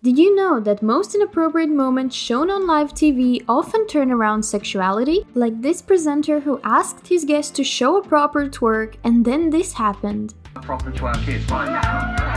Did you know that most inappropriate moments shown on live TV often turn around sexuality? Like this presenter who asked his guest to show a proper twerk and then this happened. A proper twerk is.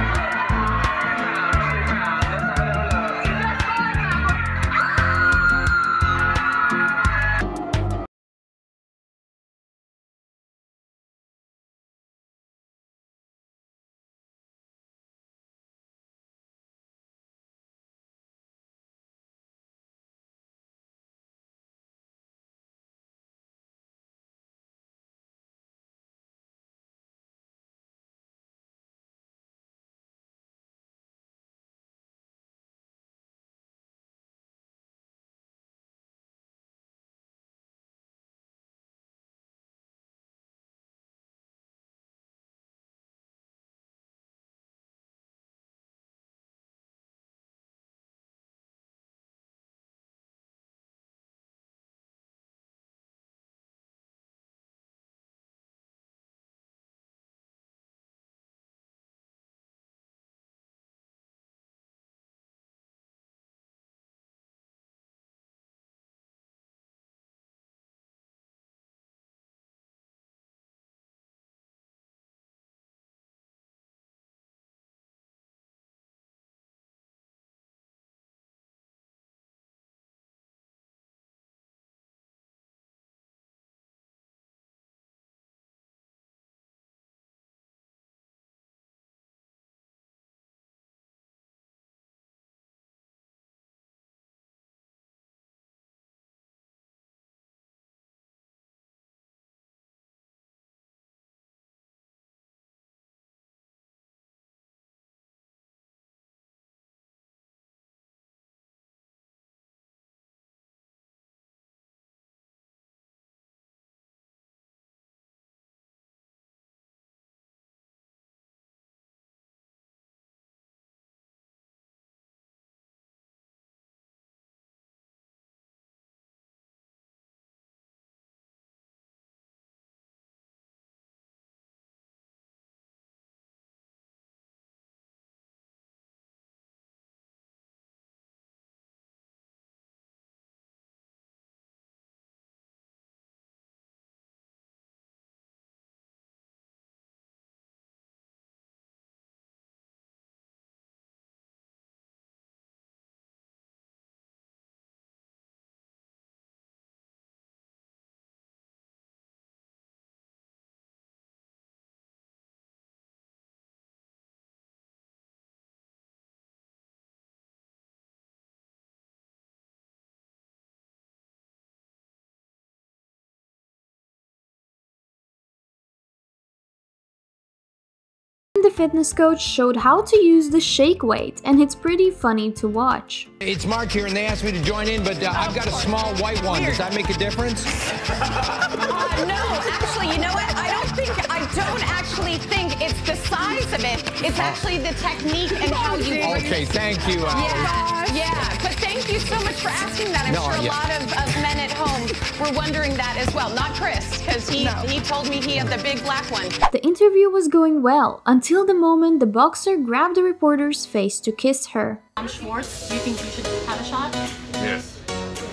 The fitness coach showed how to use the shake weight and it's pretty funny to watch. It's Mark here, and they asked me to join in, but uh, I've got a small white one. Does that make a difference? Uh, no, actually, you know what? I don't think, I don't actually think it's the size of it. It's actually the technique and how you Okay, thank you. Uh, Yeah, yeah. But thank you so much for asking that. I'm No, sure a yeah. lot of, of men at home were wondering that as well. Not Chris, because he, he told me he had the big black one. The interview was going well until the moment the boxer grabbed the reporter's face to kiss her. I'm Schwartz. Do you think you should have a shot? Yes.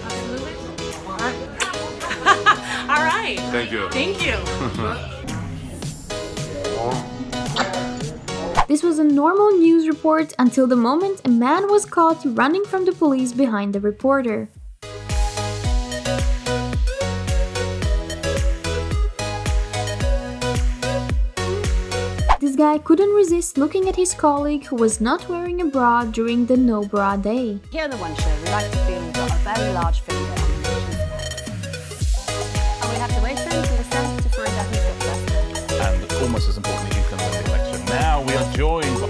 Absolutely. All right. Thank you. Thank you. This was a normal news report until the moment a man was caught running from the police behind the reporter. Guy couldn't resist looking at his colleague who was not wearing a bra during the no bra day. Here on the One Show, we like to feel we've got a very large finger on the nation's pulse. And we have to wait then to the Senate to find out who's got the best. And almost as importantly, who can win the election. Now we are joined by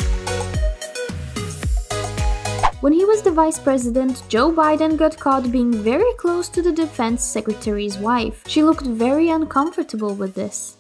When he was the vice president, Joe Biden got caught being very close to the defense secretary's wife. She looked very uncomfortable with this.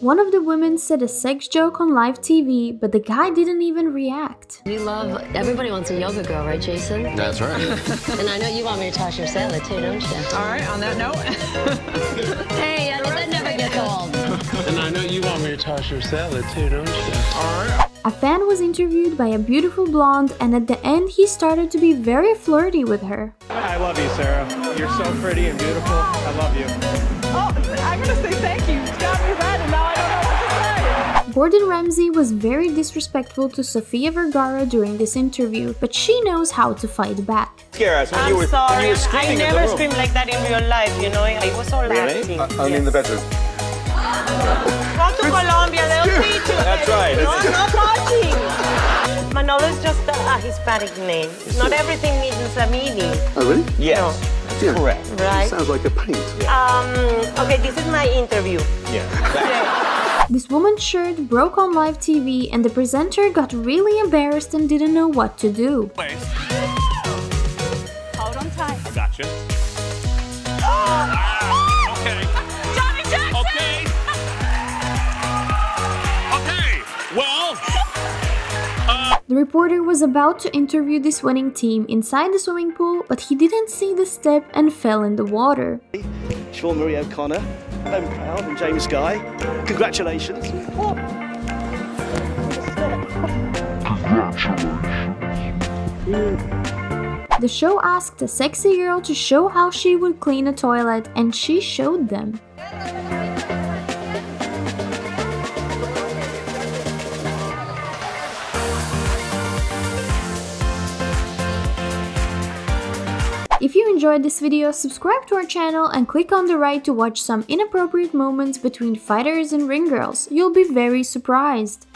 One of the women said a sex joke on live TV, but the guy didn't even react. You love, everybody wants a yoga girl, right, Jason? That's right. And I know you want me to toss your salad too, don't you? All right, on that note. Hey, I that never gets old. and I know you want me to toss your salad too, don't you? All right. A fan was interviewed by a beautiful blonde, and at the end, he started to be very flirty with her. I love you, Sarah. You're so pretty and beautiful. I love you. Oh, I'm gonna say thank you. It's got me red, and now I don't know what to say. Gordon Ramsay was very disrespectful to Sofia Vergara during this interview, but she knows how to fight back. Scare us when I'm you were, sorry. when you were I screaming in the never room. screamed like that in real life, you know. I was all Really? acting. Uh, I mean the bedroom. Go to Colombia, they'll teach you. That's right. No, no touching. Manolo is just a, a Hispanic name. Not everything needs a meaning, Oh really? Yes, that's correct. right? Sounds like a paint. Um, okay, this is my interview. Yeah. That- This woman's shirt broke on live TV, and the presenter got really embarrassed and didn't know what to do. Hold on tight. I reporter was about to interview this winning team inside the swimming pool, but he didn't see the step and fell in the water. Siobhan-Marie O'Connor, Ben Proud and James Guy. Congratulations. The show asked a sexy girl to show how she would clean a toilet, and she showed them. If you enjoyed this video, subscribe to our channel and click on the right to watch some inappropriate moments between fighters and ring girls. You'll be very surprised.